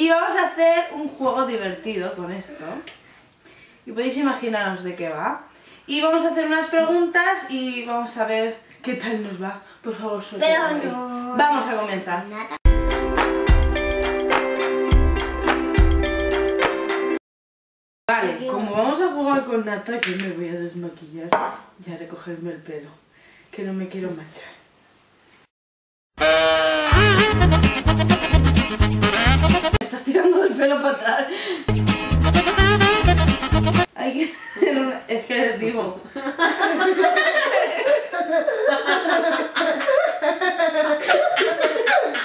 y vamos a hacer un juego divertido con esto. Y podéis imaginaros de qué va. Y vamos a hacer unas preguntas y vamos a ver qué tal nos va. Por favor, suelta Pero no. Vamos a comenzar. Nada. Vale, como vamos a jugar con Nata, que me voy a desmaquillar y a recogerme el pelo, que no me quiero manchar. Estás tirando del pelo para atrás. Hay que Es que digo.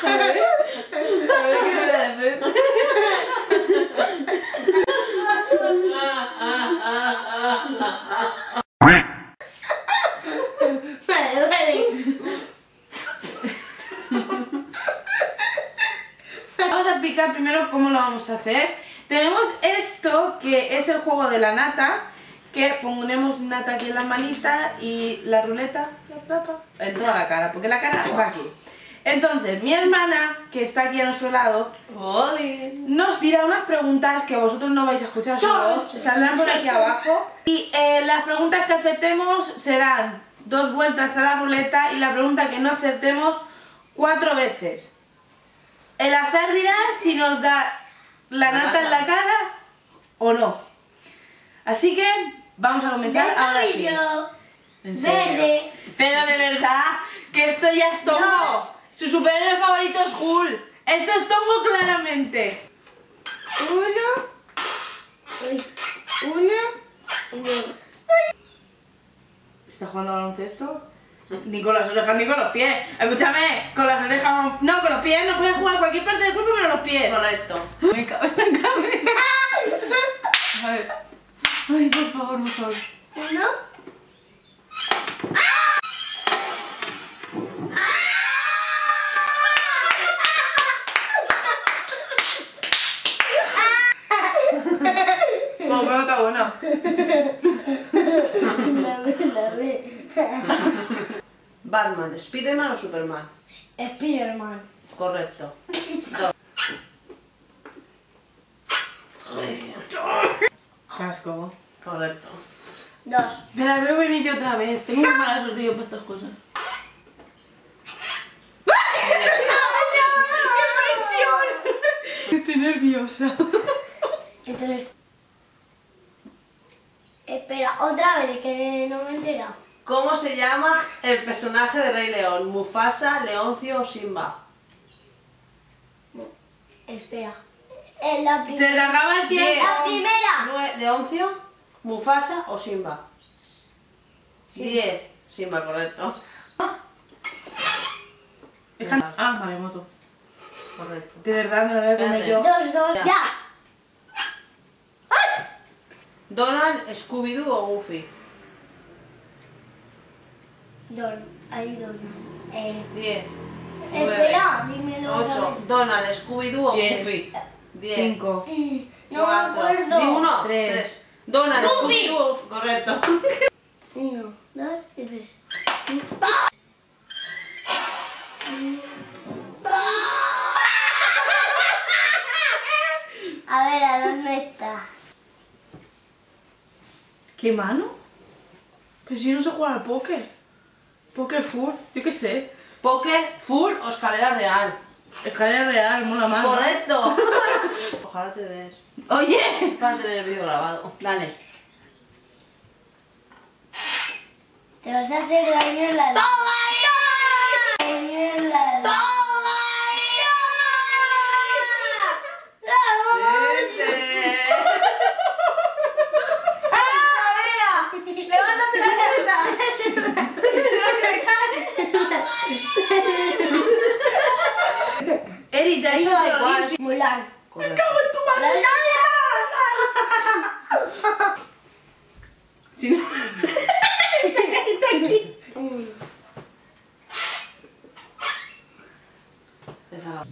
A ver, a ver qué de frente. Vale, vale. Vamos a explicar primero cómo lo vamos a hacer. Tenemos esto que es el juego de la nata, que ponemos nata aquí en la manita y la ruleta en toda la cara, porque la cara va aquí. Entonces, mi hermana, que está aquí a nuestro lado, nos dirá unas preguntas que vosotros no vais a escuchar solo, saldrán por aquí abajo. Y eh, las preguntas que acertemos serán dos vueltas a la ruleta y la pregunta que no acertemos cuatro veces. El azar dirá si nos da la nata en la cara o no. Así que vamos a comenzar Del ahora sí. En serio. Verde. Pero de verdad, que esto ya es tongo. Dos. Su superhéroe favorito es Hulk. Esto es tongo claramente. Uno. Uy. Una. Y dos. ¿Está jugando al baloncesto? Ni con las orejas ni con los pies. Escúchame, con las orejas. No, con los pies no puedes jugar cualquier parte del cuerpo menos los pies. Correcto. Me cago en la cabeza. A ver. Ay, por favor, por favor. Uno. No, pero está buena. Dame, dame. Batman, Spiderman o Superman. Spiderman. Correcto. Dos. Casco. Correcto. Dos. Me la veo venir yo otra vez. Tengo mala suerte yo para estas cosas. Estoy nerviosa. Entonces. Espera, otra vez que no me he enterado. ¿Cómo se llama el personaje de Rey León? ¿Mufasa, Leoncio o Simba? Espera. En la Se primera. acaba el tiempo. La primera. ¿Leoncio, Mufasa o Simba? Diez. Simba, correcto. Ah, maremoto. Correcto. De verdad me lo voy a comer yo. Dos, dos. Ya. Ya. ¿Donald, Scooby-Doo o Goofy? Don. Ahí don. Eh. Diez. Espera, dímelo. Ocho. ¿Donald, Scooby-Doo o Diez. Goofy? Diez. Cinco. Mm, No me acuerdo. Di uno. Tres. Tres. Donald. Scooby-Doo. Correcto. Uno, dos y tres. A ver, ¿a dónde está? ¿Qué mano? Pues si no sé jugar al póker. Póker full, yo qué sé. Póker, full o escalera real. Escalera real, mola más. ¿no? Correcto. Ojalá te des. Oye. Para tener el vídeo grabado. Dale. Te vas a hacer daño en la... Daño en la... ¡Levántate la teta! Eri, te ha Eso ido da de igual. Olimpia. Mulan. Correcto. La Si no- Esa.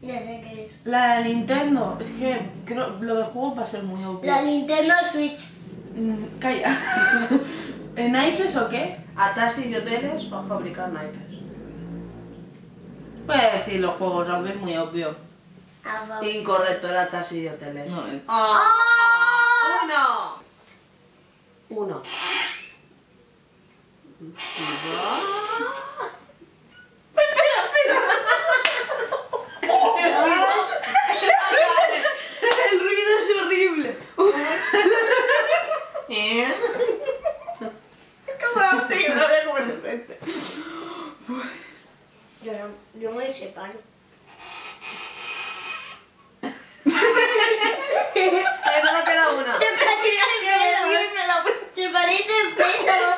Ya sé qué es. La Nintendo, es que creo lo de juego va a ser muy obvio. La Nintendo Switch. Mm, Calla. ¿En naipes o qué? ¿A taxis y hoteles o a fabricar naipes? Voy a decir los juegos, aunque es muy obvio. A favor. Incorrecto, era taxis y hoteles. No, eh. ¡Ah! ¡Uno! Uno. El ruido es horrible. ¿Eh? ¿Cómo vamos a seguir? No voy a comer de frente. Yo, no, yo me separo. Solo queda una. Se parece el pelo. Se parece el pelo.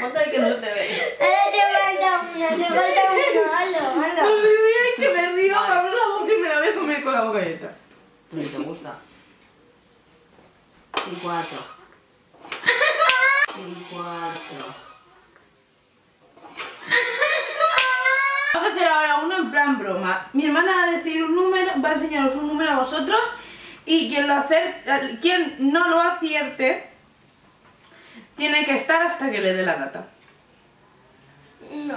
Ponte ahí que no se te ve. Ahora te falta una, te falta uno. Hazlo, No hazlo. se ríe que me río, me abro la boca y me la voy a comer con la boca abierta. Pues te gusta. Y cuatro. Y cuatro. Vamos a hacer ahora uno en plan broma. Mi hermana va a decir un número, va a enseñaros un número a vosotros y quien lo acer- quien no lo acierte tiene que estar hasta que le dé la gata. No,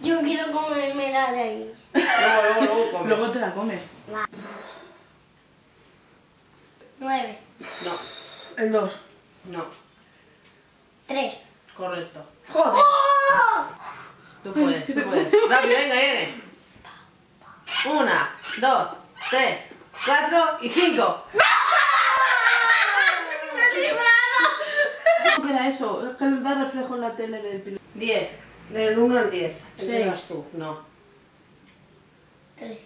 yo quiero comerme la de ahí. Luego, luego, luego come. Luego te la comes. Nueve, No, El 2. no. tres. Correcto. Joder. ¡Oh! Tú puedes, tú puedes. Rápido, venga, Irene. Una, dos, tres, cuatro y cinco. ¿Cómo queda eso? Es que le da reflejo en la tele del piloto. Diez. Del uno al diez. Sí. Empiezas tú. No. Tres.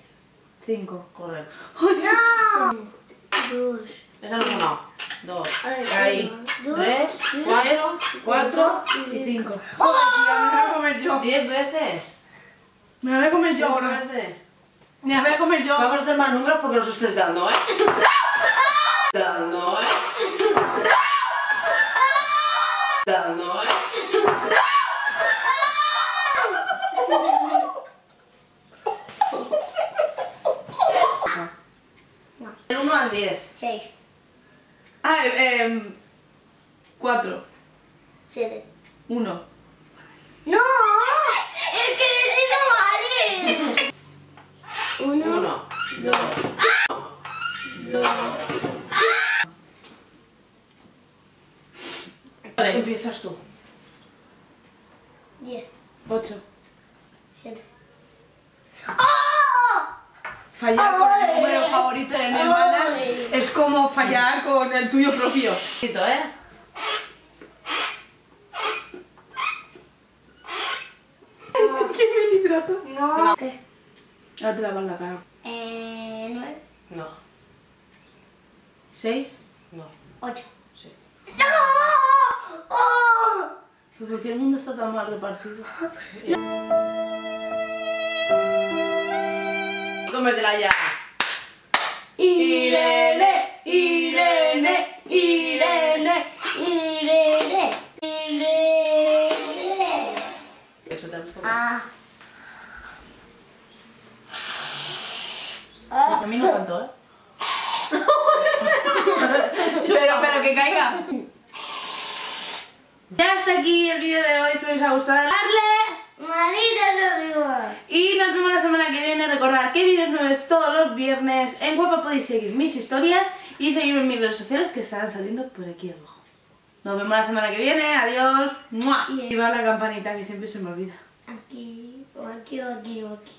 5. Correcto. ¡No! Dos. Esa no no. Dos, Ahí. uno, dos, tres, cuatro, 4 y 5. Joder, tía, me la voy a comer yo. diez veces. Me la voy a comer yo ahora. Me la voy a comer yo. Vamos a hacer más números porque nos estés dando, ¿eh? dando, ¿eh? dando, ¿eh? Del 1 al 10. Seis. Ah, eh, 4. Siete. 1. ¡No! ¡Es que no vale! Uno. 1, 2, Vale. Empiezas tú. Diez. 8. Siete. ¡Oh! Fallar con el número favorito de mi hermana es como fallar con el tuyo propio. ¿eh? ¿Qué me hidrata? No. ¿Qué? Ahora te la en la cara. Eh, nueve. No, 6. no, Ocho. sí. ¡No! ¡Oh! ¿Pero por qué el mundo está tan mal repartido? Cómetela ya. Irene, Irene, Irene, Irene, Irene. Eso te lo Ah. A mí no tanto, ¿eh? pero, pero que caiga. Ya hasta aquí el vídeo de hoy, espero que os haya gustado. Darle Manitas arriba. y nos vemos la semana que que hay vídeos nuevos todos los viernes. En Guapa podéis seguir mis historias y seguirme en mis redes sociales que estarán saliendo por aquí abajo. Nos vemos la semana que viene. Adiós. ¡Mua! Y va la campanita que siempre se me olvida. Aquí, o aquí, o aquí, o aquí.